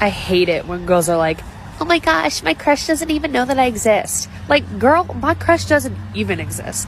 I hate it when girls are like, oh my gosh, my crush doesn't even know that I exist. Like, girl, my crush doesn't even exist.